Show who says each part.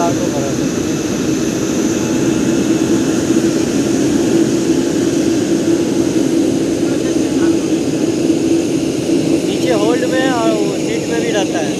Speaker 1: Car को भरा नीचे होल्ड में और सीट में भी रहता है।